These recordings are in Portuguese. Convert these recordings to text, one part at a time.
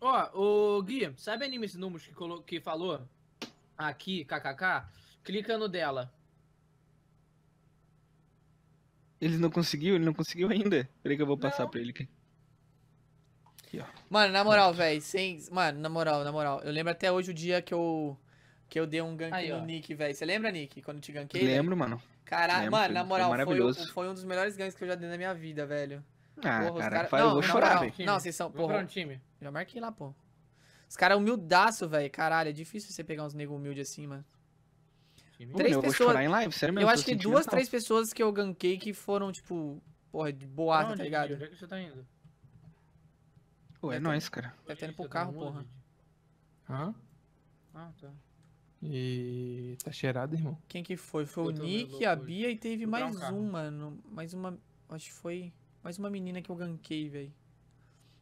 Ó, o Gui, sabe animes números que, colo... que falou aqui, kkk? Clica no dela. Ele não conseguiu? Ele não conseguiu ainda? Peraí que eu vou passar Não. pra ele aqui. Mano, na moral, velho, sem. Mano, na moral, na moral. Eu lembro até hoje o dia que eu. Que eu dei um gank Aí, no ó. Nick, velho. Você lembra, Nick? Quando eu te velho? Lembro, mano. Caralho, mano, na moral, foi, foi um dos melhores ganks que eu já dei na minha vida, velho. Ah, Porra, os cara, cara- Não, eu vou na chorar, velho. Não, vocês são. Porra, um time. já marquei lá, pô. Os caras humildaço, velho. Caralho, é difícil você pegar uns nego humilde assim, mano. time. Três eu vou pessoas- chorar em live, sério mesmo. eu acho que duas, sentimental. três pessoas que eu gankei que foram, tipo, porra, de boata, tá ligado? Onde é que você tá indo? Pô, é nóis, cara. Deve ter indo pro tá carro, porra. Hã? Ah, tá. E tá cheirado, irmão? Quem que foi? Foi o Nick, a hoje. Bia e teve mais um carro. um, mano. Mais uma. Acho que foi. Mais uma menina que eu gankei, velho.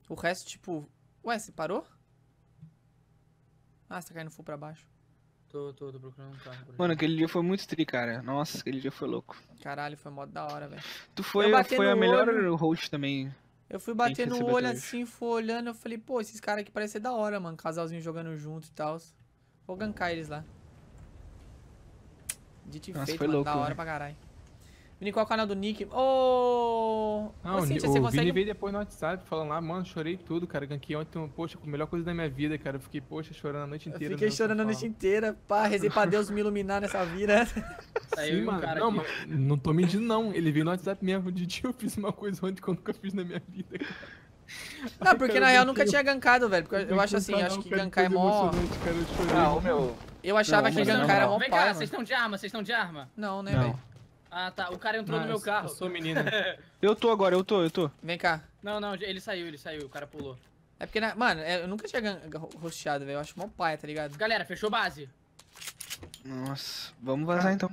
O resto, tipo. Ué, você parou? Ah, você tá caindo full pra baixo. Tô, tô, tô procurando um carro. Mano, aquele dia foi muito tri, cara. Nossa, aquele dia foi louco. Caralho, foi mó da hora, velho. Tu foi, foi a melhor olho. host também. Eu fui bater no olho assim, fui olhando, eu falei, pô, esses caras aqui parecem ser da hora, mano. Casalzinho jogando junto e tal. Vou gankar eles lá. Dito e Nossa, feito, foi mano. louco, da hora pra caralho. Vini, qual é o canal do Nick? Ô! Não, Ô, Cíntia, o você Vini consegue. veio depois no WhatsApp falando lá, mano, chorei tudo, cara. Ganquei ontem, poxa, a melhor coisa da minha vida, cara. Eu fiquei, poxa, chorando a noite Eu inteira. fiquei né, chorando a noite inteira. Pá, rezei pra Deus me iluminar nessa vida. Sim, um mano. cara não, mas não tô mentindo, não. Ele veio no WhatsApp mesmo. Didi, eu fiz uma coisa ontem que eu nunca fiz na minha vida, cara. Não, porque Cara, na eu real nunca ganquei- tinha gankado, velho. Porque eu, eu acho um assim, canal, acho que gankar é mó. Cara, eu. Ah, o meu. Eu achava Não, que gankar não. era mó Vem cá, mano. vocês estão de arma, vocês estão de arma? Não, né, Não. velho? Ah, tá. O cara entrou Ah, no meu eu- carro. Eu sou menina. Eu tô agora, eu tô, eu tô. Vem cá. Não, não, ele saiu, ele saiu, o cara pulou. É porque, na- mano, é, eu nunca tinha rosteado, velho. Eu acho mó pai, tá ligado? Galera, fechou base. Nossa, vamos vazar então.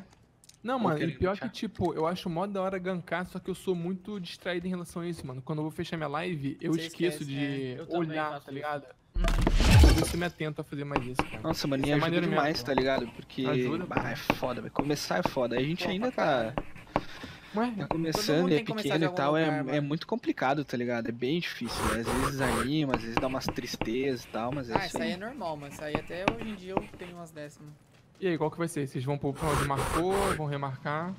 Não, mano, e pior que, tipo, eu acho mó da hora gankar, só que eu sou muito distraído em relação a isso, mano. Quando eu vou fechar minha live, eu Você esqueço esquece, de é. Eu olhar, tá isso. ligado? Uhum. Isso eu me atento a fazer mais isso, cara. Nossa, mano, Isso e é ajuda mesmo, demais, pô. tá ligado? Porque Ajuda, bah, é foda, vai começar é foda. A gente Pô, ainda tá. Ué, tá começando mundo e é pequeno e tal, é, lugar, é mano. muito complicado, tá ligado? É bem difícil. né? Às vezes anima, às vezes dá umas tristezas e tal, mas é Ah, isso aí aí. é normal, mano. Isso aí até hoje em dia eu tenho umas décimas. e aí, qual que vai ser? Vocês vão pro pra onde marcou, vão remarcar?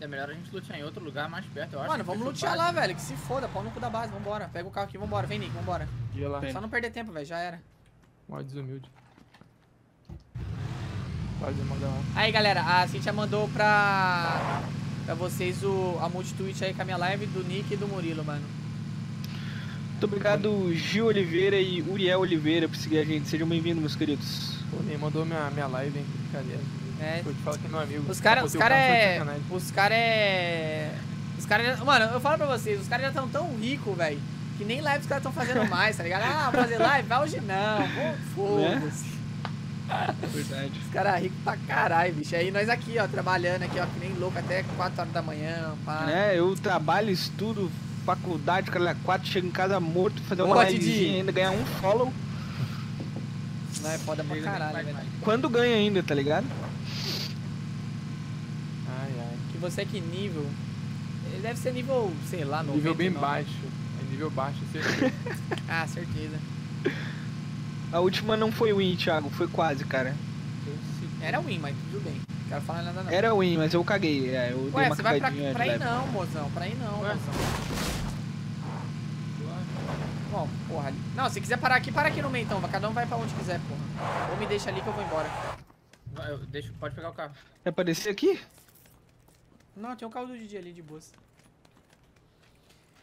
É melhor a gente lutear em outro lugar mais perto, eu acho. Mano, vamos lutear lá, velho. Que se foda, pau no cu da base. Vambora. Pega o carro aqui, vambora. Vem, Nick, vambora. Ia lá. Só não perder tempo, velho. Já era. Mó desumilde. Mó da hora. Aí, galera, a Cintia mandou pra, pra vocês o, a multitweet aí com a minha live do Nick e do Murilo, mano. Muito obrigado, Gil Oliveira e Uriel Oliveira, por seguir a gente. Sejam bem-vindos, meus queridos. Pô, nem mandou minha, minha live, hein? Brincadeira. É. Pô, te fala que é meu amigo. Os caras, os Botei o caras carro, foi de é. sacanagem. Os caras é. Os caras. Mano, eu falo pra vocês, os caras já estão tão ricos, velho. Que nem live os caras estão fazendo mais, tá ligado? Ah, fazer live? Vai hoje não. Foda-se. Verdade. Os caras ricos pra caralho, bicho. Aí nós aqui, ó, trabalhando aqui, ó, que nem louco até 4 horas da manhã, pá. É, eu trabalho, estudo, faculdade, cara, 4, chego em casa morto, fazer uma Didi. livezinha ainda, ganhar um follow. Não é foda pra caralho, velho. Quando ganha ainda, tá ligado? Ai, ai. Que você é que nível? Ele deve ser nível, sei lá, 99. Nível bem baixo. Nível baixo, certeza. Ah, certeza. A última não foi win, Thiago, foi quase, cara. Era win, mas tudo bem. Não quero falar nada não. Era win, mas eu caguei. É, eu dei Ué, uma você vai pra, pra aí leve. não, mozão. Pra aí não, Ué? mozão. Bom, porra. ali- Não, se quiser parar aqui, para aqui no meio então. Cada um vai pra onde quiser, porra. Ou me deixa ali que eu vou embora. Eu- Deixa, pode pegar o carro. Vai aparecer aqui? Não, tem um carro do Didi ali de boas.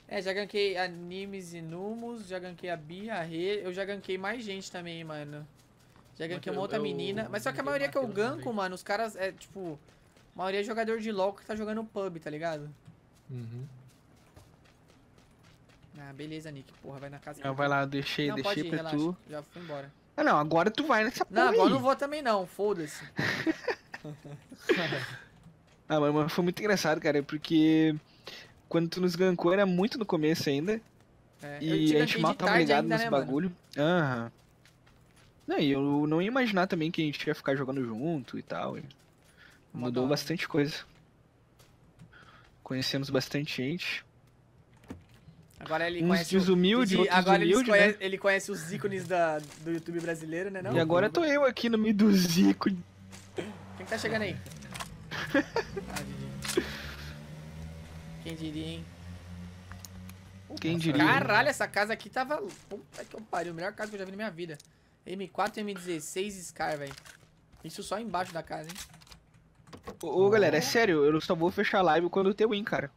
É, já ganquei animes e numos, já ganquei a Bia, a Rê, eu já ganquei mais gente também, mano. Já ganquei eu- uma outra eu menina. Mas só que a maioria que eu ganco, mano, os caras é tipo. A maioria é jogador de LOL que tá jogando pub, tá ligado? Uhum. Ah, beleza, Nick. Porra, vai na casa. eu vai lá, deixei, Não, pode deixei ir, pra relaxa. tu. Já fui embora. Ah não, agora tu vai nessa porra Não, agora aí. eu não vou também não, foda-se. Ah, mas mas foi muito engraçado, cara, porque quando tu nos gankou era muito no começo ainda. É, E a gente de mal tava ligado ainda, nesse né, bagulho. Aham. Não, e eu não ia imaginar também que a gente ia ficar jogando junto e tal. e Mudou bastante coisa. Conhecemos bastante gente. Agora ele Uns conhece. o- desumilde, outros agora ele humilde, conhece, ele conhece os ícones da, do YouTube brasileiro, né? Não? E agora tô eu aqui no meio do Zico. Quem tá chegando aí? ah. Quem diria, hein? Quem diria? Caralho, essa casa aqui tava. Puta que eu pariu. Melhor casa que eu já vi na minha vida. M4 M16 Scar, velho. Isso só embaixo da casa, hein? Ô, ô, galera, é sério, eu só vou fechar a live quando ter win, cara.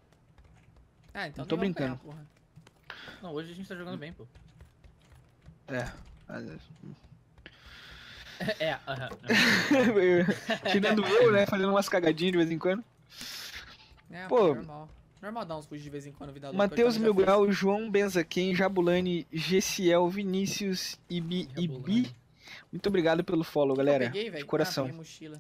Ah, então Não tô brincando. pegar, porra. Não, hoje a gente tá jogando bem, pô. É. mas- É, aham. Tirando eu, né? Fazendo umas cagadinhas de vez em quando. É, Pô. pô, normal. Normal dar uns puxos de vez em quando, vida louca. Matheus Mil Grau, João Benzaquem, Jabulani, Gessiel, Vinícius, Ibi, Ibi. Jabulani. Muito obrigado pelo follow. Eu galera. peguei, de coração. Ah, mochila.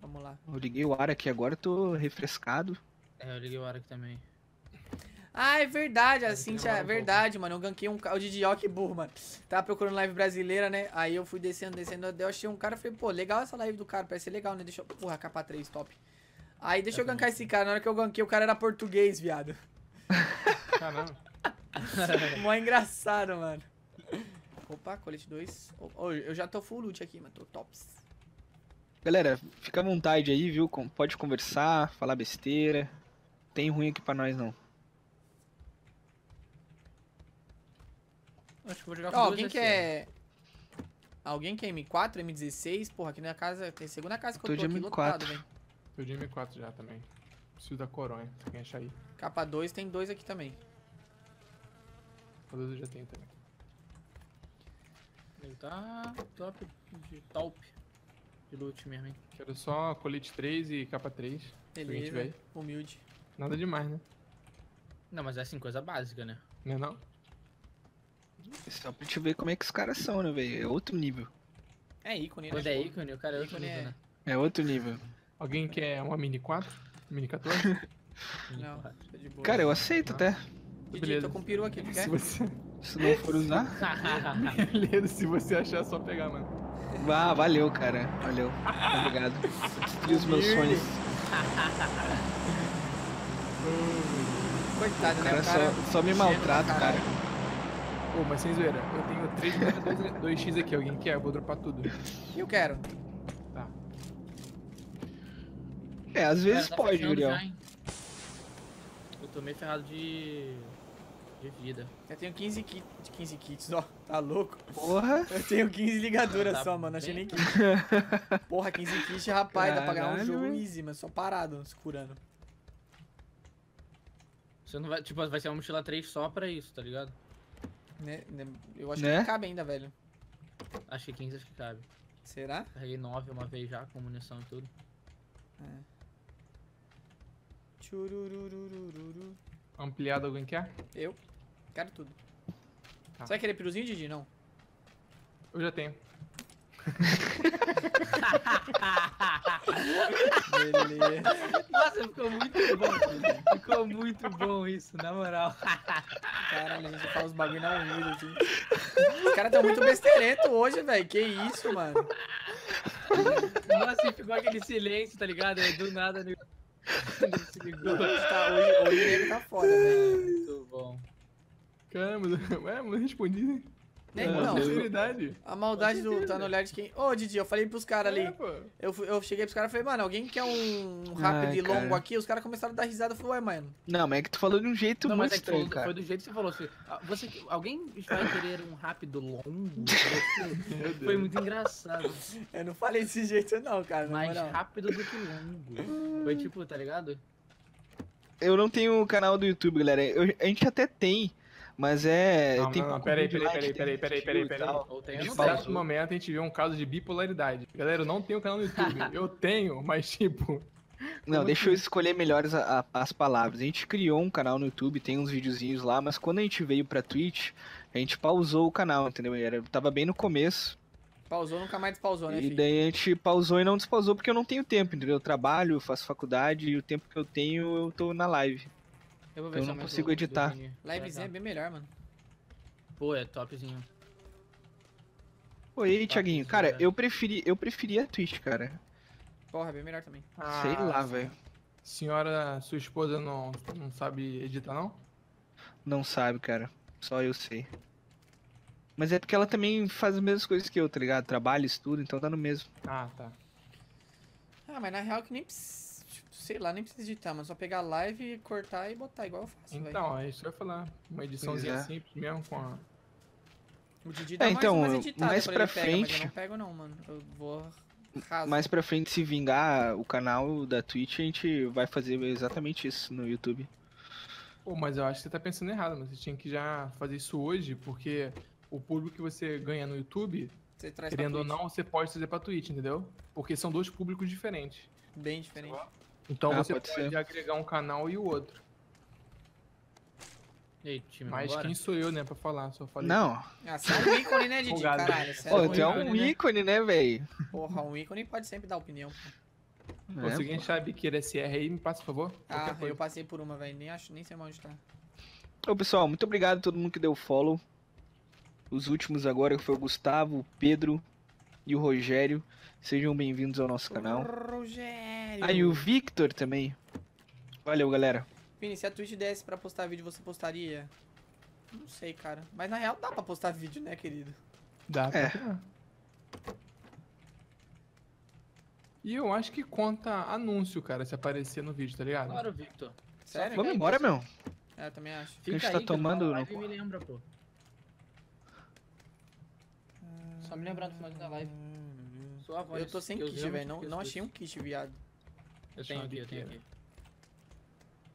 Vamos lá. Eu liguei o ar aqui agora, tô refrescado. É, eu liguei o ar aqui também. Ah, é verdade, a Cintia, é verdade, mano. Eu ganquei um carro de Dioque burro, mano. Tava procurando live brasileira, né? Aí eu fui descendo, descendo. Eu achei um cara, falei, pô, legal essa live do cara, parece ser legal, né? Deixa eu. Porra, capa 3, top. Aí deixa eu gankar esse cara. Na hora que eu ganquei, o cara era português, viado. Caramba. Mó engraçado, mano. Opa, colete 2. eu já tô full loot aqui, mano. Tô tops. Galera, fica à vontade aí, viu? Pode conversar, falar besteira. Tem ruim aqui pra nós, não. Acho que vou jogar Ó, com alguém quer. Alguém quer M4, M16? Porra, aqui na casa. Tem segunda casa que Tô eu tô de aqui M4. lotado, velho. Tô de M4 já também. Preciso da coronha, se alguém achar aí. Capa 2 tem dois aqui também. Todos eu já tenho também. Ele tá top de top de loot mesmo, hein? Quero só colete 3 e capa 3. Beleza. Humilde. Nada demais, né? Não, mas é assim, coisa básica, né? Não é não? Só pra te ver como é que os caras são, né, velho? É outro nível. É ícone, né? Quando é ícone, o cara é outro Ícone nível, é- né? É outro nível. Alguém quer uma Mini 4? Mini 14? Não, tô de boa. Cara, eu aceito até. Didi, beleza. tô com peru aqui, tu quer? se você... Se não for usar. Beleza, se você achar, é só pegar, mano. Ah, valeu, cara. Valeu. Obrigado. Destruiu os meus sonhos. Coitado, O né? cara O cara só, só me maltrata, pra cara. Caralho. Pô, mas sem zoeira, eu tenho 3 2x aqui, alguém quer? Eu vou dropar tudo. Eu quero. Tá. É, às vezes Cara, tá pode, Uriel. Eu tô meio ferrado de. de vida. Eu tenho 15 kits. 15 kits, ó. Tá louco? Porra. Eu tenho 15 ligaduras Tá só, mano. Achei nem bem. kit. Porra, 15 kits, rapaz. Dá pra ganhar um Caralho, jogo easy, mas só parado, se curando. Você não vai. Tipo, vai ser uma mochila 3 só pra isso, tá ligado? Né? né? Eu acho Né? que cabe ainda, velho. Acho que 15 acho que cabe. Será? Carreguei 9 uma vez já, com munição e tudo. Churururururu. Ampliado alguém quer? Eu. Quero tudo. Tá. Você vai querer piruzinho, Didi? Não. Eu já tenho. Beleza. Nossa, ficou muito bom. ficou muito bom isso, na moral. Caralho, a gente fala os bagulho na humilde aqui. Os caras tão muito besteirento hoje, velho. Que isso, mano. Nossa, e ficou aquele silêncio, tá ligado? Aí do nada se ligou. Hoje, tá, hoje, hoje ele tá foda, velho. Muito bom. Caramba, ué, mas não respondi, né? É, É, Deus. Sinceridade. a maldade do tá no olhar de quem. Ô, Didi, eu falei pros caras É, ali. pô. Eu, eu cheguei pros caras e falei, mano, alguém quer um rápido Ai, e longo aqui? Os caras começaram a dar risada. Eu falei, ué, mano. Não, mas é que tu falou de um jeito Não, muito mas é estranho, foi, cara. foi do jeito que você falou. Assim, ah, você, alguém vai querer um rápido longo? Foi muito engraçado. Eu não falei desse jeito, não, cara. Mais moral. rápido do que longo. Foi tipo, tá ligado? Eu não tenho canal do YouTube, galera. Eu- a gente até tem, mas é. Não, tem não, não, peraí, peraí, peraí, peraí, peraí, viu peraí, não Nesse tem. momento a gente vê um caso de bipolaridade. Galera, eu não tenho canal no YouTube. Eu tenho, mas tipo. Não, deixa eu escolher melhores a- a- as palavras. A gente criou um canal no YouTube, tem uns videozinhos lá, mas quando a gente veio pra Twitch, a gente pausou o canal, entendeu? Era, tava bem no começo. Pausou, nunca mais despausou, né, e filho? daí a gente pausou e não despausou porque eu não tenho tempo, entendeu? Eu trabalho, faço faculdade e o tempo que eu tenho eu tô na live. Eu, vou Eu se não consigo editar. do Vini. Livezinha é bem melhor, mano. Pô, é topzinho. Oi, aí, Thiaguinho. isso, Cara, eu preferi, eu preferi a Twitch, cara. Porra, é bem melhor também. Sei ah, lá, velho. Senhora, sua esposa não, não sabe editar, não? Não sabe, cara. Só eu sei. Mas é porque ela também faz as mesmas coisas que eu, tá ligado? Trabalha, estuda, então tá no mesmo. Ah, tá. Ah, mas na real que nem precisa. Sei lá, nem precisa editar, mas só pegar a live, cortar e botar, igual eu faço. Então, é isso que eu ia falar. Uma ediçãozinha é. simples mesmo com a. O Didi dá É, então, mais umas editadas mais pra ele pega, mas eu frente- não pego não, mano. Eu vou raso. Mais pra frente, se vingar o canal da Twitch, a gente vai fazer exatamente isso no YouTube. Pô, mas eu acho que você tá pensando errado, mas você tinha que já fazer isso hoje, porque o público que você ganha no YouTube, Você traz pra querendo ou não, você pode trazer pra Twitch, entendeu? Porque são dois públicos diferentes. Bem diferente. Então Ah, você pode pode, agregar um canal e o outro. E aí, time, Mas quem sou eu, né, pra falar? Só falei. Não, Ah, você é um ícone, né, Didi? Caralho, você é Pô, um é um né? ícone, né, velho? Porra, um ícone pode sempre dar opinião. pô. Pô, se alguém achar a biqueira SR aí, me passa, por favor. Ah, Qualquer coisa. eu passei por uma, velho. Nem acho, nem sei mais onde tá. Ô, pessoal, muito obrigado a todo mundo que deu follow. Os últimos agora foi o Gustavo, o Pedro e o Rogério. Sejam bem-vindos ao nosso canal. Rogério. Ah, e o Victor também. Valeu, galera. Vini, se a Twitch desse pra postar vídeo, você postaria? Não sei, cara. Mas na real dá pra postar vídeo, né, querido? Dá pra É. E eu acho que conta anúncio, cara, se aparecer no vídeo, tá ligado? Claro, Victor. Sério? Vamos embora, meu. É, eu também acho. Fica gente aí tá tomando cu. me lembra, pô. Só me lembrar do final da live. Sua voz. Eu tô sem que kit, velho. Não, não achei um kit, viado. Eu tenho aqui, eu tenho aqui.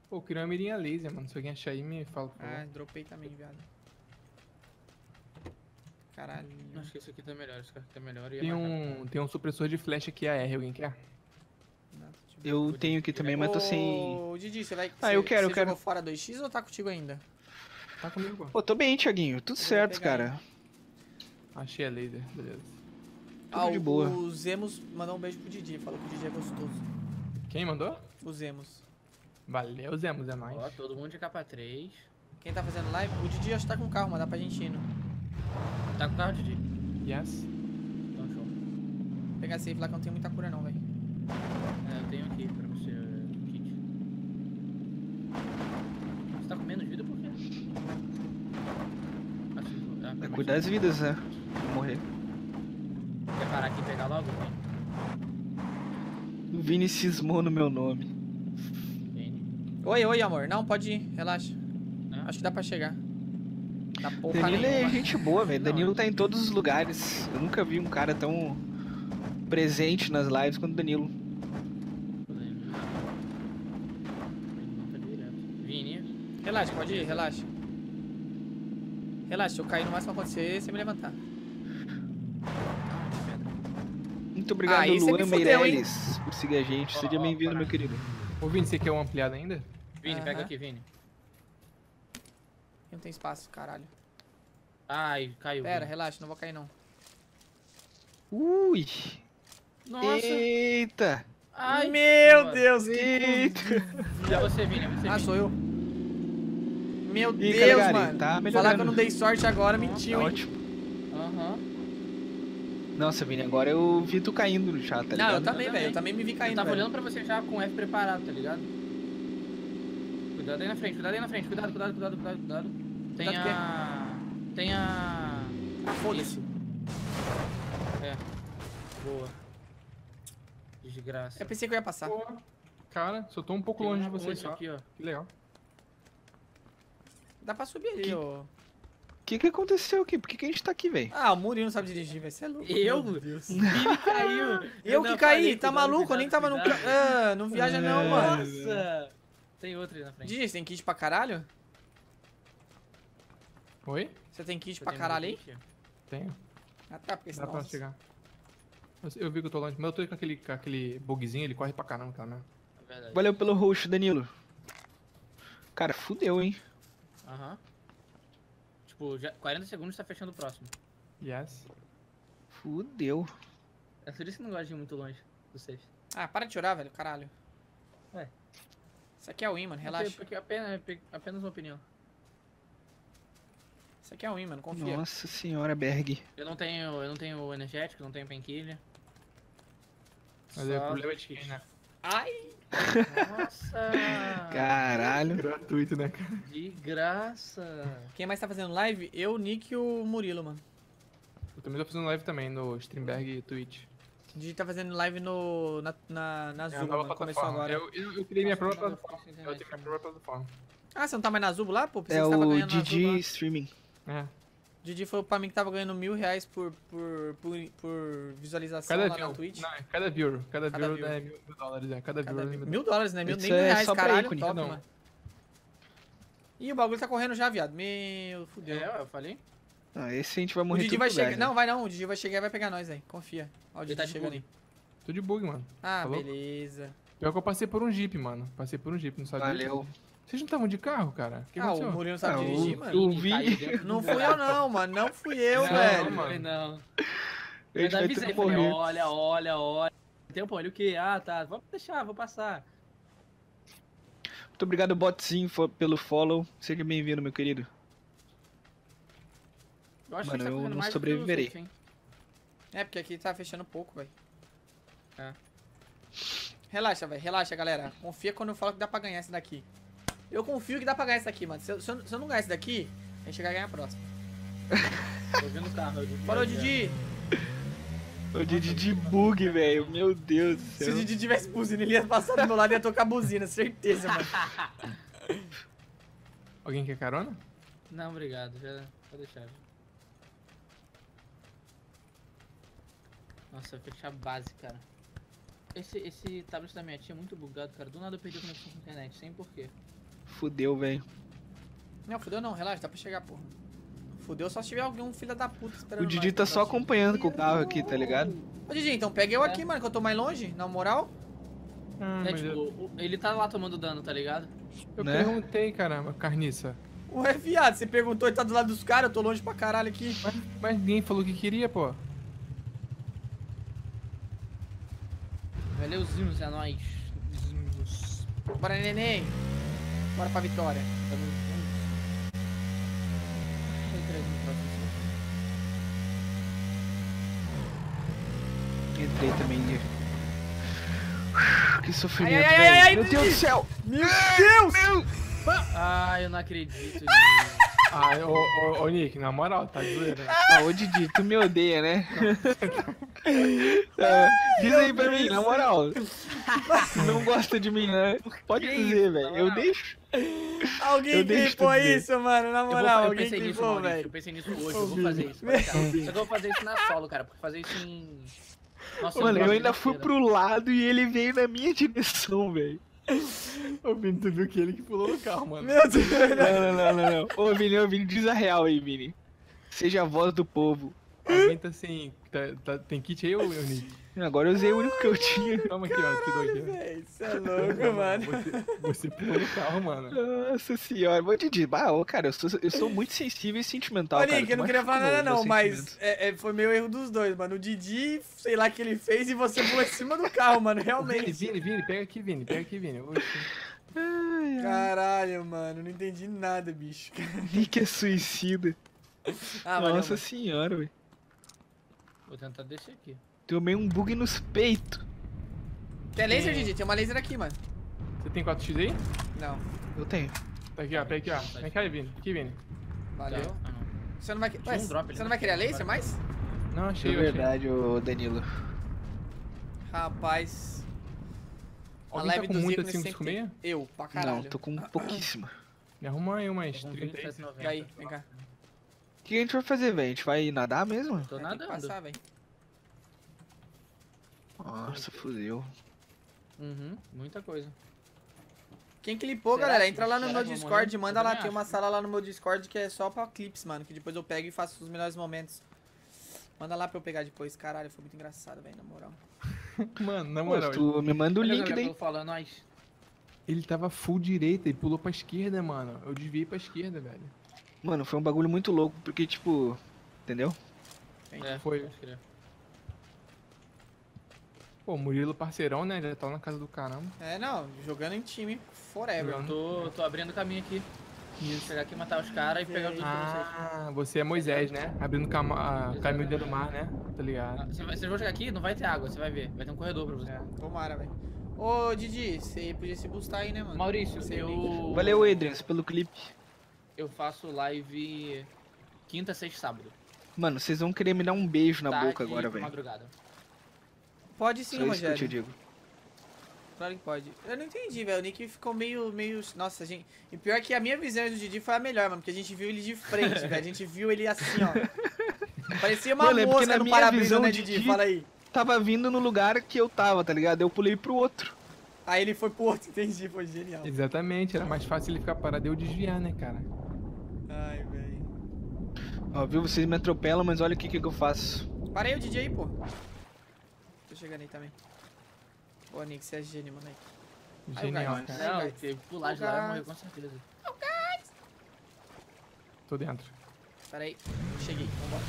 Pô, eu queria uma mirinha laser, mano. Se alguém achar aí, me fala. Ah, dropei também, viado. Caralho. Acho que esse aqui tá melhor, esse aqui tá melhor. e é Tem um, tem um supressor de flash aqui AR, alguém quer? Não. Eu tenho aqui também, mas tô sem. Ô, Didi, você vai. Ah, você- eu quero, eu quero. fora 2x ou tá contigo ainda? Tá comigo, pô. Pô, tô bem, Thiaguinho. Tudo certo, cara. Achei a laser, beleza. Tudo ah, de o- boa. O Zemos mandou um beijo pro Didi. Falou que o Didi é gostoso. Quem mandou? O Zemos. Valeu, Zemos, é nóis. Ó, todo mundo de capa 3. Quem tá fazendo live? O Didi acho que tá com carro, mas dá pra gente ir. no- Tá com carro de dia. Yes. Então, show. Vou pegar safe lá que eu não tenho muita cura não, velho. É, eu tenho aqui pra você, eh, kit. Você tá com menos vida por quê? Assim, ah, É cuidar das vidas, né? Vou morrer. Parar aqui e pegar logo? O Vini cismou no meu nome. Oi, oi, amor. Não, pode ir. Relaxa. Né? Acho que dá pra chegar. Dá porra Danilo é nenhuma. gente boa, velho. Não, Danilo tá em todos os lugares. Eu nunca vi um cara tão presente nas lives quanto o Danilo. Vini, Relaxa, pode ir, relaxa. Relaxa, se eu cair no máximo acontecer, você me levantar. Muito obrigado, Aí me Luan? Meirelles, por seguir a gente. Ó, Seja bem-vindo, meu querido. Ô, Vini, você quer um ampliado ainda? Vini, pega Aham. aqui, Vini. Não tem espaço, caralho. Ai, caiu. Pera, Vini. relaxa, não vou cair não. Ui! Nossa! Eita! Ai, Meu mano. Deus, que Eita! É você, Vini, é você, Ah, Vini. sou eu. Meu Deus, Calegari, mano. tá Falar que eu não dei sorte agora, Tá mentiu, hein? ótimo. Aham. Nossa, Vini, agora eu vi tu caindo no chat, tá Não, eu ligado? também, Eu velho. Eu também. me vi Eu caindo, tava velho. olhando pra você já com o F preparado, tá ligado? Cuidado aí na frente, cuidado aí na frente, cuidado, cuidado, cuidado, cuidado, cuidado. Tem Cuidado a... Tem a... Ah, foda-se. É. Boa. Desgraça. Eu pensei que eu ia passar. Pô, cara, só tô um pouco Tem longe de vocês aqui, ó. Que legal. Dá pra subir ali. O que que aconteceu aqui? Por que que a gente tá aqui, velho? Ah, o Murilo não sabe dirigir, velho. Você é louco. Eu? Meu Deus. Vini caiu. Eu não que caí, tá cuidado, maluco? Eu nem cuidado, tava no. ca- Ah, não viaja não, É. mano. Nossa! Tem outro aí na frente. Você tem kit pra caralho? Oi? Você tem kit Você pra tem caralho aí? Tenho. Ah, tá, porque Dá senão... pra chegar. Eu- Eu vi que eu tô longe, mas eu tô com aquele, com aquele bugzinho, ele corre pra caramba, cara, né? É verdade. Valeu pelo host, Danilo. Cara, fudeu, hein? Aham. Tipo, já 40 segundos tá fechando o próximo. Yes. Fudeu. É por isso que eu não gosto de ir muito longe do safe. Ah, para de chorar, velho, caralho. Ué. Isso aqui é o win, mano, relaxa. Porque apenas, apenas uma opinião. Isso aqui é o win, mano, confia. Nossa senhora, Berg. Eu não tenho, eu não tenho energético, não tenho penquilha. Mas o Só- problema é de quem, né? Ai! Nossa! Caralho. Gratuito, né, cara? De graça! Quem mais tá fazendo live? Eu, o Nick e o Murilo, mano. Eu também tô fazendo live também no Streamberg e Twitch. A gente tá fazendo live no, na, na, na É mano. Começou agora. Eu, eu, eu criei minha própria plataforma. eu tenho minha própria plataforma. Ah, você não tá mais na Zuba lá, pô? Pensei É que você tava o. Streaming. É. Didi falou pra mim que tava ganhando mil reais por, por, por, por visualização Cada lá view. na Twitch. Não, é cada viewer. Cada, Cada viewer view. é mil, mil dólares, é. Cada, Cada viewer é view. mil Mil dólares, né? Mil, nem mil é reais, caralho, ícone, top, um. mano. Ih, o bagulho tá correndo já, viado. Meu, fudeu. É, eu falei? Ah, esse a gente vai o morrer Didi todo vai chegar. né? Não, vai não. O Didi vai chegar e vai pegar nós, aí. Confia. Ó, o Didi tá chegando aí. Tô de bug, mano. Ah, Tá beleza. Pior que eu passei por um Jeep, mano. Passei por um Jeep, não sabia. Valeu. Vocês não estavam de carro, cara? O que ah, o aconteceu? Murilo não sabe Ah, dirigir, o- mano. o- Ele vi. Não fui eu não, mano. Não fui eu, não, velho. Não, mano. não. Eu ainda avisei, falei, olha, olha, olha. Tempo, olha o que? Ah, tá. Vamos deixar, vou passar. Muito obrigado, botzinho, pelo follow. Seja bem-vindo, meu querido. Eu acho Mano, que tá eu não o sobreviverei. Safe? É, porque aqui tá fechando pouco, velho. É. Relaxa, velho. Relaxa, galera. Confia quando eu falo que dá pra ganhar esse daqui. Eu confio que dá pra ganhar esse daqui, mano. Se eu, se eu- se eu não ganhar esse daqui, a gente vai ganhar a próxima. Tô vendo o carro. Falou, Didi. O Didi de bug, velho. Meu Deus do Se o céu. Didi tivesse buzina, ele ia passar do meu lado e ia tocar buzina, certeza, mano. Alguém quer carona? Não, obrigado. Já vou deixar. Nossa, vai fechar a base, cara. Esse, esse tablet da minha tia é muito bugado, cara. Do nada eu perdi a conexão com a internet, sem porquê. Fudeu, velho. Não, fudeu não, relaxa, dá pra chegar, porra. Fudeu só se tiver algum filho da puta esperando O Didi tá só acompanhando com o carro aqui, tá ligado? Ô, Didi, então pega eu É. aqui, mano, que eu tô mais longe, na moral. Ah, É tipo, eu, ele tá lá tomando dano, tá ligado? eu né? perguntei, caramba, carniça. Ué, viado, você perguntou e tá do lado dos caras, eu tô longe pra caralho aqui. Mas, mas ninguém falou que queria, pô. Valeuzinhos, é nóis. Bora, neném. Bora pra vitória. Entrei no próximo. Entrei também. Que sofrimento, Ai, ai, ai, ai. Meu Deus do céu. Meu Deus! Ah, eu não acredito nisso. Ah, ô, ô, ô, Nick, na moral, tá zoeira. Ah, ô Didi, tu me odeia, né? É, diz aí pra mim, na moral. Não gosta de mim, né? Pode Que dizer, velho. Eu deixo. Alguém Eu clipou isso, mano, na Eu, vou, moral, eu alguém clipou, Maurício. Eu velho. pensei nisso hoje. Eu vou fazer isso. Só que eu vou fazer isso na solo, cara. Porque fazer isso em. Nossa, Mano, eu ainda fui pro lado e ele veio na minha direção, velho. Ô, Vini, tu viu que ele que pulou no carro, mano. Meu Deus. Não, não, não, não, não. Ô, Vini, ô, Vini, diz a real aí, Vini. Seja a voz do povo. Alguém tá sem. tá- tá- tem kit aí, ô, ô, Nick? Agora eu usei o único que eu tinha. Toma aqui, ó. Te dou aqui. Isso é louco, mano. Você, você pulou no carro, mano. Nossa senhora. Vou te dizer, bah, ô, cara, eu sou, eu sou muito sensível e sentimental, Ô, cara. Nick, eu não queria falar nada não, mas é, é, foi meio erro dos dois, mano. O Didi, sei lá o que ele fez e você pulou em cima do carro, mano, Vini, realmente. Vini, Vini, pega aqui, Vini. Pega aqui, Vini. Oxi. Ai, ai. Caralho, mano, não entendi nada, bicho. Nick é suicida. Ah, Nossa mano. senhora, velho. Vou tentar descer aqui. Tomei um bug nos peitos. Tem laser, Didi? Tem uma laser aqui, mano. Você tem 4x aí? Não, Eu tenho. Tá aqui, ó. Pega aqui, ó. Vem cá aí, Vini. Aqui, Vini. valeu. Tá. Ah. Você não vai, Ué, um drop ali, você não né? vai querer a laser mais? Não, É achei, eu achei. verdade, ô Danilo. Rapaz. A Alguém live tá com muita ícones 556? sempre tem. Eu, pra caralho. Não, tô com pouquíssima. Me arruma aí umas Tô com 30 aí. 27,90. E aí, vem cá. O que a gente vai fazer, velho? A gente vai nadar mesmo? Tô Vai ter que nadando. passar, velho. Nossa, fudeu. Uhum, muita coisa. Quem clipou, Será galera, que- entra lá no meu que Discord, manda Eu lá, tem uma acho. sala lá no meu Discord que é só pra clips, mano, que depois eu pego e faço os melhores momentos. Manda lá pra eu pegar depois, caralho, foi muito engraçado, velho, na moral. Mano, na Pô, moral, tu me manda o Olha, link daí. falando, nós. ele tava full direita e pulou pra esquerda, mano. Eu desviei pra esquerda, velho. Mano, foi um bagulho muito louco, porque, tipo. Entendeu? É, Foi. pode crer. Pô, Murilo parceirão, né? Já tá na casa do caramba. É, não, jogando em time forever. Eu tô, tô abrindo caminho aqui. Vou chegar aqui, matar os caras e pegar vocês. Ah, você é Moisés, né? Abrindo cama, a- caminho dentro do mar, né? Tá Ah, ligado? Você vai- Vocês vão chegar aqui, não vai ter água, você vai ver. Vai ter um corredor pra você. É, tomara, velho. Ô, Didi, você podia se boostar aí, né, mano? Maurício, Sei o eu. Valeu, Adrians, pelo clipe. Eu faço live quinta, sexta e sábado. Mano, vocês vão querer me dar um beijo na Tarde boca agora, velho. madrugada. Pode Só sim, isso que eu te Rogério. digo. Claro que pode. Eu não entendi, velho. O Nick ficou meio, meio. Nossa, gente. E pior que a minha visão do Didi foi a melhor, mano. Porque a gente viu ele de frente, velho. A gente viu ele assim, ó. Parecia uma Mano, é mosca na no minha para-brisa, visão, né, Didi? Didi- Fala aí. Tava vindo no lugar que eu tava, tá ligado? Eu pulei pro outro. Aí ele foi pro outro, entendi. Foi genial. Exatamente, era mais fácil ele ficar parado e eu desviar, né, cara? Ai, velho. Ó, viu? Vocês me atropelam, mas olha o que, que eu faço. Parei o DJ aí, pô. Chegando aí também. Pô, Nick, você é gênio, mano. Aí Genial, gás. cara. Não, guys. porque pular de lá eu morrer com certeza. Tô dentro. Pera aí. Cheguei. Vambora.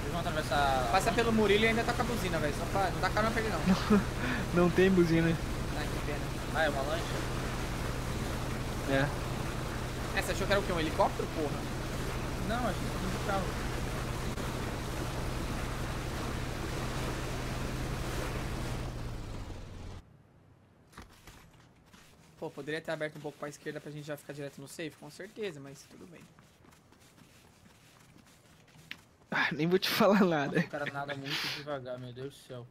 Vocês vão atravessar. Passa pelo Murilo e ainda tá com a buzina, velho. Só pra. Não dá carona pra ele, não. Não tem buzina. Ai, que pena. Ah, é uma lancha? É. É, você achou que era o quê? Um helicóptero, porra? Não, acho que é um carro. Pô, poderia ter aberto um pouco pra esquerda pra gente já ficar direto no safe, com certeza, mas tudo bem. Ah, nem vou te falar Nossa, nada. o cara nada muito devagar, meu Deus do céu.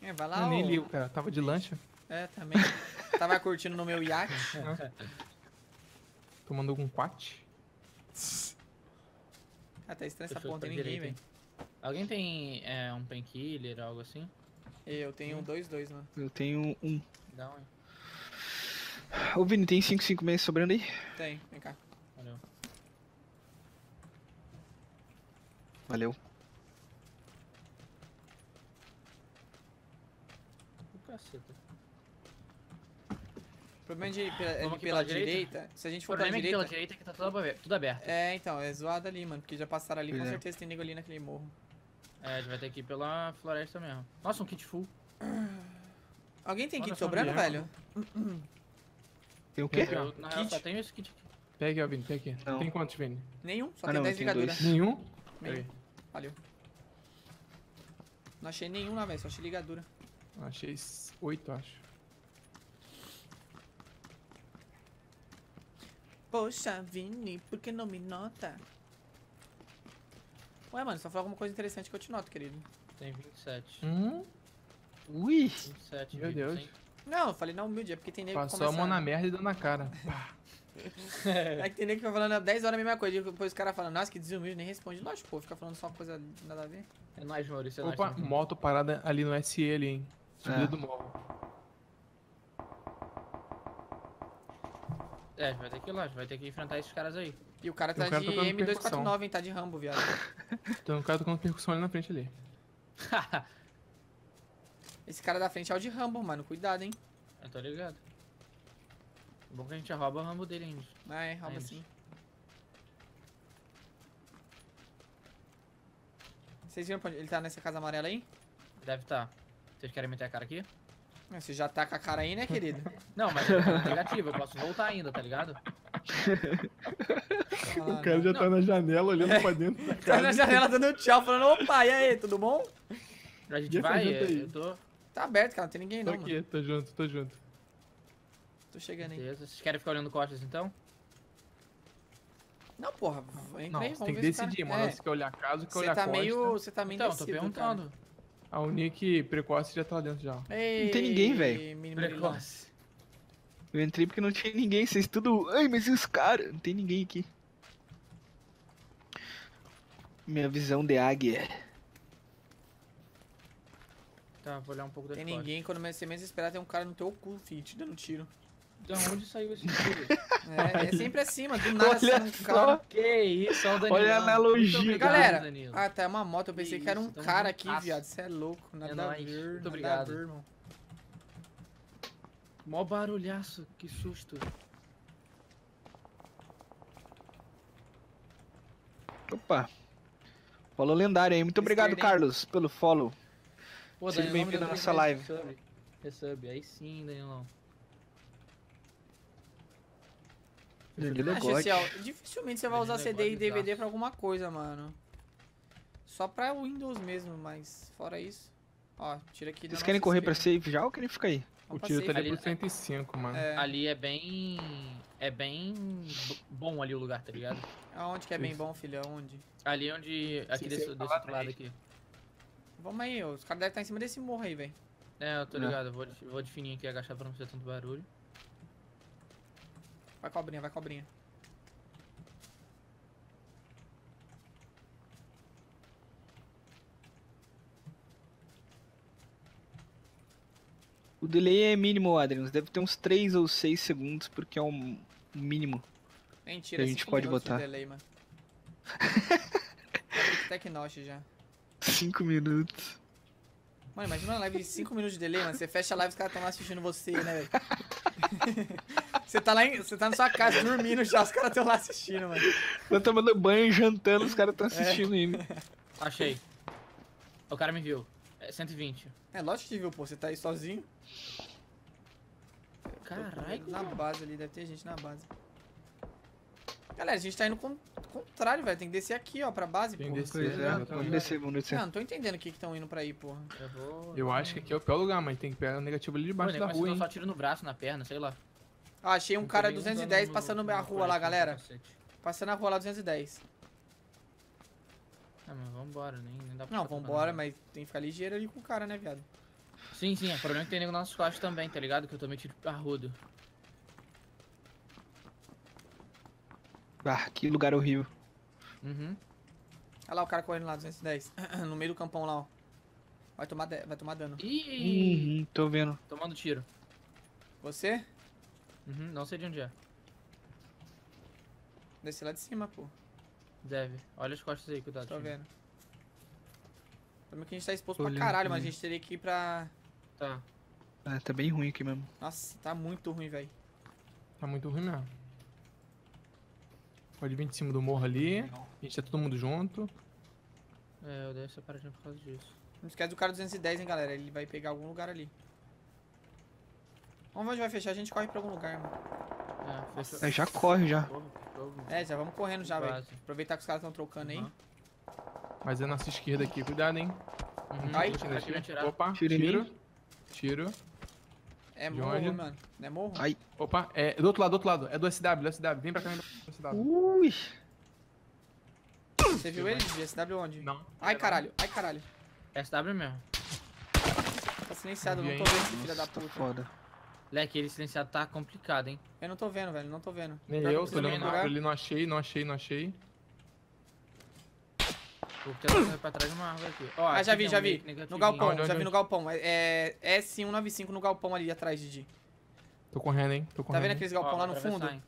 É, vai lá, Eu nem ô. ligo, cara. Tava de lancha, É, também. Tava curtindo no meu iate. tomando algum quat. Ah, tá estranha essa ponta, tem ninguém, direita, velho. hein? Alguém tem é, um painkiller, algo assim? Eu tenho um 2-2, mano. Eu tenho um. Dá um. aí. Ô, Vini, tem 556 sobrando aí? Tem, vem cá. Valeu. Valeu. O caceta. O problema de, pela, é Vamos de aqui pela pela direita? direita, se a gente O for pela problema é que direita... pela direita que tá tudo aberto. Tudo aberto. É, então, é zoado ali, mano, porque já passaram ali, com Pois é. certeza tem nego ali naquele morro. É, a gente vai ter que ir pela floresta mesmo. Nossa, um kit full. Alguém tem Olha kit sobrando, velho? Tem o quê? Eu, na real, Kit? só tenho esse kit aqui. Pega, ó, Vini, pega aqui. Não. Tem quantos, Vini? Nenhum, só Ah, tem não, 10 eu tenho ligaduras. dois. Nenhum? Nenhum. Valeu. Não achei nenhum lá, velho, só achei ligadura. Achei s- oito, acho. Poxa, Vini, por que não me nota? Ué, mano, só falou alguma coisa interessante que eu te noto, querido. Tem 27. Hum, Ui! 27 Meu Deus. hein? Não, eu falei na humilde, é porque tem nego que passou a mão na merda e deu na cara. É que tem nego que fica falando há 10 horas a mesma coisa, e depois o cara fala, nossa, que desumilde, nem responde. Lógico, pô, fica falando só coisa nada a ver. É nóis, Maurício. É nóis, Opa, moto parada ali no SL, hein? Subida É. do morro. É, vai ter que ir lá, vai ter que enfrentar esses caras aí. E o cara tá cara de tocando M249, hein, tá de Rambo, viado. Tem um cara tocando percussão ali na frente ali. Esse cara da frente é o de Rambo, mano, cuidado, hein. Eu tô ligado. É bom que a gente rouba o ramo dele ainda. Ah, é, rouba Aí, sim. Vocês viram pra onde ele tá nessa casa amarela aí? Deve estar. Vocês querem meter a cara aqui? Você já tá com a cara aí, né, querido? Não, mas eu tô negativo, eu posso voltar ainda, tá ligado? Ah, cara já não. tá na janela olhando pra dentro da Tá na janela dando tchau, falando, opa, e aí, tudo bom? A gente E vai, aí? eu tô. Tá aberto, cara, não tem ninguém Tô não, mano. aqui, tô junto, tô junto. Tô chegando aí. Beleza. Vocês querem ficar olhando costas então? Não, porra, entra Não, aí, você vamos tem que se decidir, mano. É, Você quer olhar casa, quer Você olhar tá costa. meio. Você tá meio Então, tô indeciso, perguntando. A Unique precoce já tá lá dentro já. Ei, Não tem ninguém, velho. Precoce. Eu entrei porque não tinha ninguém, vocês tudo. Ai, mas e os caras? Não tem ninguém aqui. Minha visão de águia. Tá, vou olhar um pouco das Tem ninguém, quando você menos esperar, tem um cara no teu cu, filho, te dando tiro. De onde saiu esse tiro? É, é sempre mano. Do nada Olha um só. cara. que isso, olha o Danilo. Olha a analogia, Galera, Danilo. Ah, tá, é uma moto. Eu pensei que, era um isso, tamo cara aqui, viado. Você é louco. Nada a nóis. ver. Muito nada obrigado. A ver, irmão. Mó barulhaço, que susto. Opa. Follow lendário aí. Muito obrigado? Carlos, pelo follow. Pô, Seja bem-vindo à nossa vezes live. Resub. Resub, aí sim, Danilão. É ó, dificilmente você vai usar Danilo é CD e DVD pra alguma coisa, mano. Só pra Windows mesmo, mas fora isso. Ó, tira aqui da Vocês querem correr pra save já ou querem ficar aí? O tiro tá safe. ali pro 105, mano. É, Ali é bem. É bem bom ali o lugar, tá ligado? aonde que é bem bom, filho? Aonde? Ali onde. Aqui Sim, desse, desse outro lado aqui. Vamos aí, os caras devem estar em cima desse morro aí, velho. É, eu tô É. ligado. eu Vou, de- vou de fininho aqui agachar pra não fazer tanto barulho. Vai cobrinha, vai cobrinha. O delay é mínimo, Adrian. Deve ter uns 3 ou 6 segundos, porque é um mínimo. Mentira, A gente pode minutos de botar. delay, mano. Tecnosh já. 5 minutos. Mano, imagina uma live de 5 minutos de delay, mano. Você fecha a live e os caras estão lá assistindo você, né, velho? você tá lá em, Você tá na sua casa dormindo já, os caras estão lá assistindo, mano. Eu tomando banho, jantando, os caras estão assistindo ainda. Achei. O cara me viu. É 120. É, lógico que viu, pô. Você tá aí sozinho. Caralho. Na base ali, deve ter gente na base. Galera, a gente tá indo com contrário, velho. Tem que descer aqui, ó, pra base, Tem porra. que descer, Pois é, exatamente. vamos descer, vamos descer. Não, não tô entendendo o que que estão indo pra aí, porra. Eu vou. Eu acho que aqui é o pior lugar, mas tem que pegar o negativo ali debaixo Mano, da rua, hein? só tiro no braço, na perna, sei lá. Ó, achei um Não cara tô nem 210 usando passando no- a no rua lá, galera. no. Passando a rua lá 210. Ah, mas vambora, nem, nem dá pra Não, vambora, nada. mas tem que ficar ligeiro ali com o cara, né, viado? Sim, sim, o problema é que tem nego nas costas também, tá ligado? Que eu tomei tiro arrudo. Ah, que lugar horrível. Uhum. Olha lá o cara correndo lá, 210. no meio do campão lá, ó. Vai tomar, de- vai tomar dano. Ih, Uhum, tô vendo. tomando tiro. Você? Uhum, não sei de onde é. Desce lá de cima, pô. Deve. Olha as costas aí, cuidado. Tô time. vendo. Também que a gente tá exposto Tô pra olhando caralho, mas a gente teria que ir pra... Tá. Ah, tá bem ruim aqui mesmo. Nossa, tá muito ruim, velho. Tá muito ruim mesmo. Pode vir de cima do morro ali. A gente tá todo mundo junto. É, eu dei essa paradinha por causa disso. Não esquece do cara 210, hein, galera. Ele vai pegar algum lugar ali. Vamos ver onde vai fechar, a gente corre pra algum lugar, mano. É, fechou. É, já corre já. É, já vamos correndo já, velho. Aproveitar que os caras estão trocando aí. Uhum. Mas é nossa esquerda aqui, cuidado, hein? Uhum. Ai, vai atirar. Opa, Tiro tiro. É morro, onde? mano. Não é morro? Ai. Opa, é do outro lado, do outro lado. É do SW, do SW. Vem pra cá, vem do SW. Ui. Você viu ele? De SW onde? Não. Ai, caralho. Ai, caralho. SW mesmo. Tá silenciado, eu não tô vendo esse filho da tá puta. foda. Leque, ele silenciado tá complicado, hein? Eu não tô vendo, velho. Não tô vendo. Nem que eu, tô olhando pra ele, não achei, não achei, não achei. Vou tentar correr pra trás de uma árvore aqui. Ó, Ah, aqui já vi, já um vi. No galpão, Onde, já onde, vi no galpão. É, é S195 no galpão ali atrás, Didi. Tô correndo, hein? Tô Tá correndo. vendo aqueles galpão Ó, lá no fundo? hein?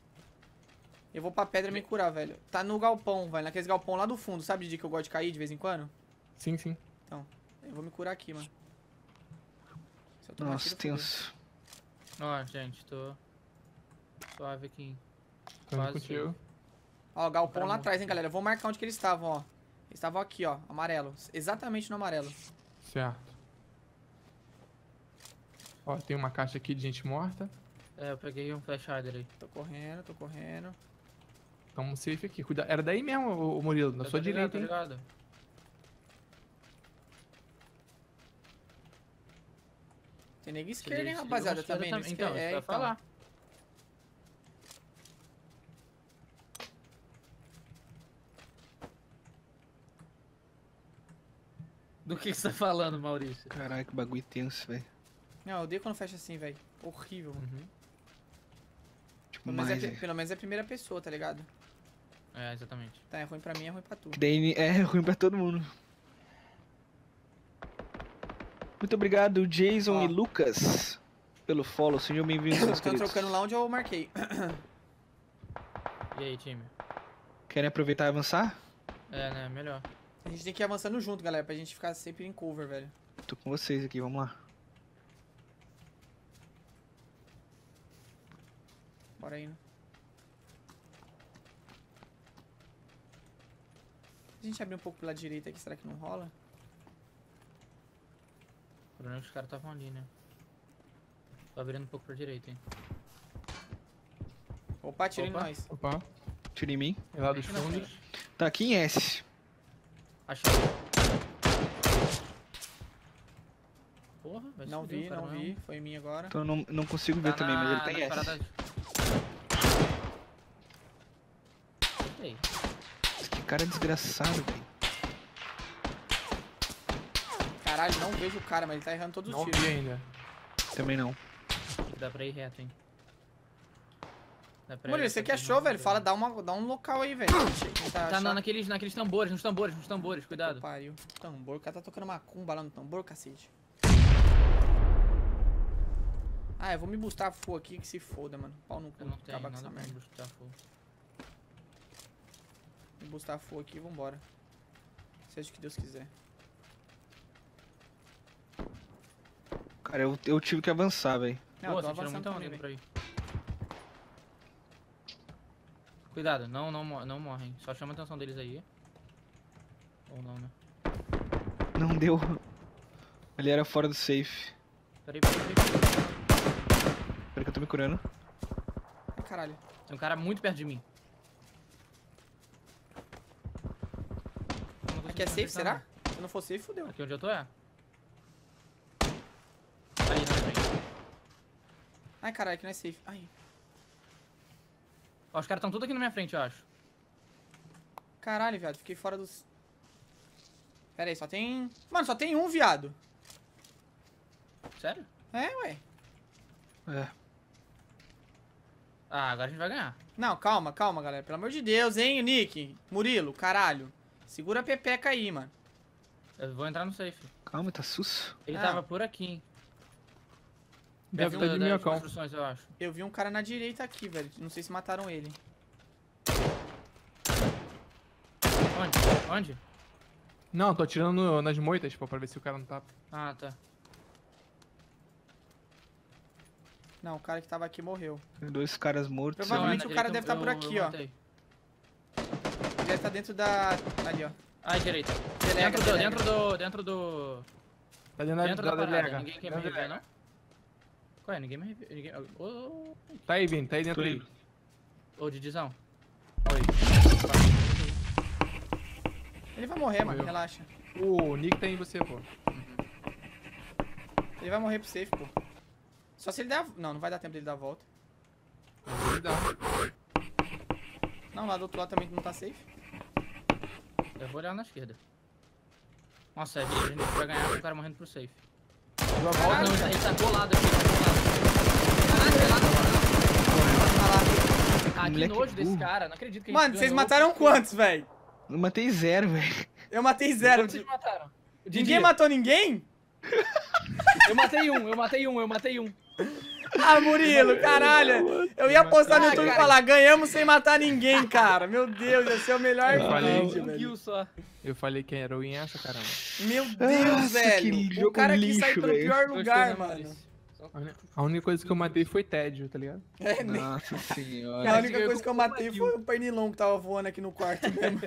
Eu vou pra pedra me curar, velho. Tá no galpão, velho. Naqueles galpão lá do fundo, sabe, Didi, que eu gosto de cair de vez em quando? Sim, sim. Eu vou me curar aqui, mano. Nossa, tiro, tenso. Ó, gente, tô suave aqui. Tô indo Quase contigo. Ó, galpão lá atrás, hein, galera. Eu vou marcar onde que eles estavam, ó. Eles estavam aqui, ó. Amarelo. Exatamente no amarelo. Certo. Ó, tem uma caixa aqui de gente morta. É, eu peguei um flash hider aí. Tô correndo, tô correndo. Tamo safe aqui. Cuida... Era daí mesmo, ô, ô Murilo, na Eu sua tô ligado, direita, tô hein? ligado. Tem nego esquerda, hein, rapaziada, esquerda também. também. Então, é, então. falar. Do que que você tá falando, Maurício? Caralho, que bagulho tenso, velho. Não, eu odeio quando fecha assim, velho. Horrível. Uhum. Tipo, Pelo menos, mais, é, velho. pelo menos é primeira pessoa, tá ligado? É, exatamente. Tá, é ruim pra mim, é ruim pra tu. Daí é ruim pra todo mundo. Muito obrigado, Jason Ó. e Lucas, pelo follow. Sejam bem-vindos, meus Estão queridos. trocando lá onde eu marquei. E aí, time? Querem aproveitar e avançar? É, né? Melhor. A gente tem que ir avançando junto, galera, pra gente ficar sempre em cover, velho. Tô com vocês aqui, vamos lá. Bora aí, né? Se a gente abrir um pouco pela direita aqui, será que não rola? O problema é que os caras estavam ali, né? Tô abrindo um pouco pra direita, hein? Opa, tira em Opa. nós. Opa, Tira em mim. é lá dos fundos. Tá aqui em S. Achei. Porra, vai Não vi, não vi. Foi em mim agora. Então eu não, não consigo ver Tá também, mas ele na- tá em nas S. paradas- Ei, Que cara desgraçado, velho. Caralho, não vejo o cara, mas ele tá errando todos os Não tiros. vi ainda. Também não. dá pra ir reto, hein. Murilo, você que achou, velho? Fala, dá, uma, dá um local aí, velho. Tá, Tá na- naqueles, naqueles tambores, nos tambores, nos tambores, cuidado. Pariu. Tambor, o cara tá tocando macumba lá no tambor, cacete. Ah, eu vou me bustar full aqui, que se foda, mano. Pau no cu, Eu não tenho acabar com nada essa merda. buscar fogo. Me bustar full aqui e vambora. Seja o que Deus quiser. Cara, eu, eu tive que avançar, velho. Não, Pô, eu tô avançando muita também, por aí. Cuidado, não, não, não morrem. Só chama a atenção deles aí. Ou não, né? Não deu. Ele era fora do safe. Peraí, peraí, peraí. peraí. Que eu tô me curando. Ai, caralho. Tem um cara muito perto de mim. Aqui é safe, será? não. Se não for safe, fudeu. Aqui onde eu tô é. Na minha frente. Ai, caralho, aqui não é safe. Ai. Ó, os caras estão tudo aqui na minha frente, eu acho. Caralho, viado. Fiquei fora dos... Pera aí, só tem... Mano, só tem um, viado. Sério? É, ué. É. Ah, agora a gente vai ganhar. Não, calma, calma, galera. Pelo amor de Deus, hein, Nick. Murilo, caralho. Segura a pepeca aí, mano. Eu vou entrar no safe. Calma, tá sus. Ele Ah. tava por aqui, hein? Deve estar de minhocão. eu acho. Eu vi um cara na direita aqui, velho. Não sei se mataram ele. Onde? Onde? Não, tô atirando nas moitas, pô, pra ver se o cara não tá. Ah, tá. Não, o cara que tava aqui morreu. Tem dois caras mortos. Provavelmente Não, o cara deve tá por aqui, eu ó. Ele deve tá dentro da... Ali, ó. Ai, direita. Delega, Dentro do, dentro do, dentro do... Tá dentro da, Dentro da, da da parada. delega. Ninguém quer me delega. não? Qual é? Ninguém me. Ninguém... Ô, Tá aí, Vini, tá aí dentro Tô aí. ô, Didizão. Oi. Ele vai morrer, mano. Morreu. Relaxa. O Nick tá em você, pô. Ele vai morrer pro safe, pô. Só se ele der... a- Não, não vai dar tempo dele dar a volta. Ele dá. Não, lá do outro lado também não tá safe. Eu vou olhar na esquerda. Nossa, é, a gente vai ganhar com o cara morrendo pro safe. Deu a Ah, volta. não, ele tá, ele tá colado aqui, tá colado. Caraca, ele lá Tá lá. Ah, que Moleque nojo desse burro. cara, não acredito que a gente Mano, vocês ganhou. mataram quantos, velho? Eu matei zero, velho. Eu matei zero. Quantos vocês mataram? Ninguém matou ninguém? Eu matei um, eu matei um, eu matei um. Ah, Murilo, caralho. Eu ia postar no Ah, YouTube e falar, ganhamos sem matar ninguém, cara. Meu Deus, ia ser o melhor Eu falei. vídeo, Um kill só. Eu falei que era o essa, caramba. Meu Deus, Nossa, que velho. O cara quis lixo, sair pelo velho. pior lugar, né, mano. A A única coisa que eu matei foi tédio, tá ligado? É, Nossa a senhora. Cara, única ganhou coisa que eu matei foi o pernilongo que tava voando aqui no quarto mesmo.